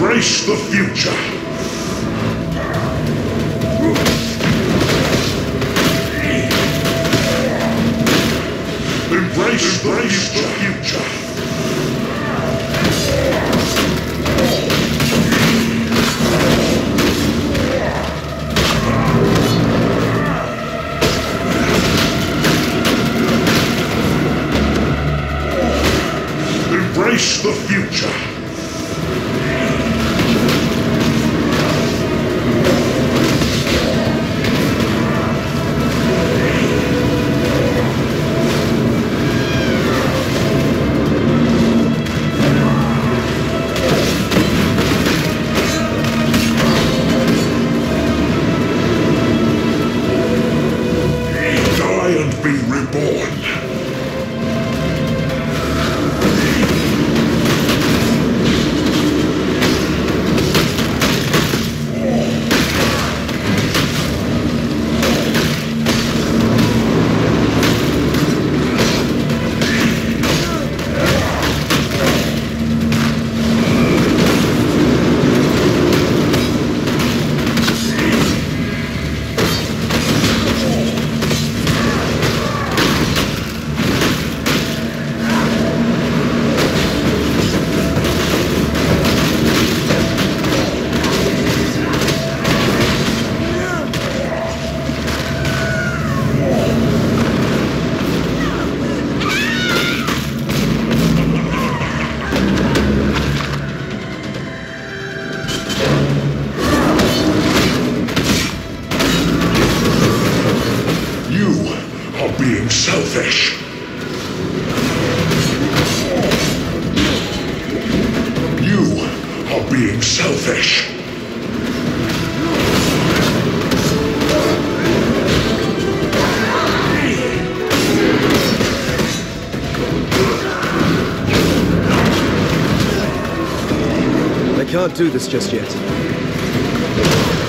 Embrace the future. Embrace, Embrace the future. Selfish. You are being selfish. I can't do this just yet.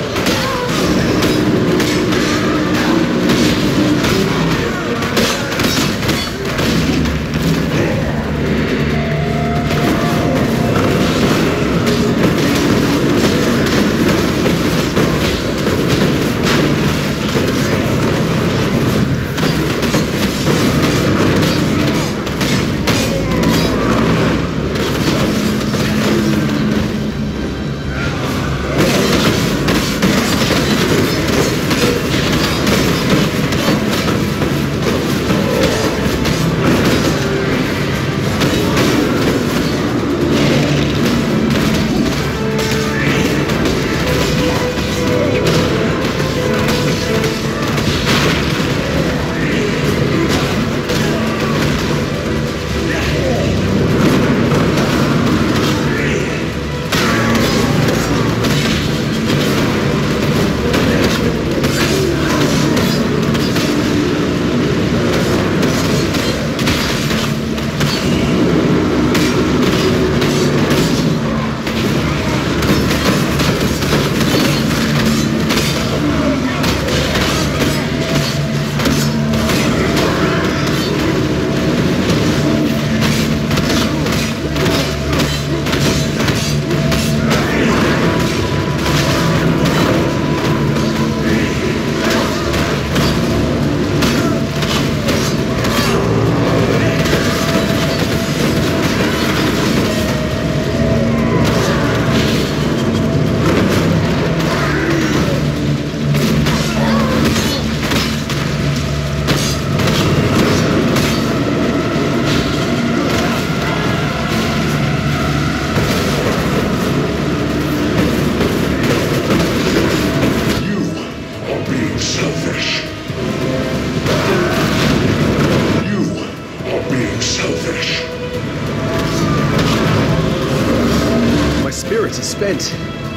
Spent.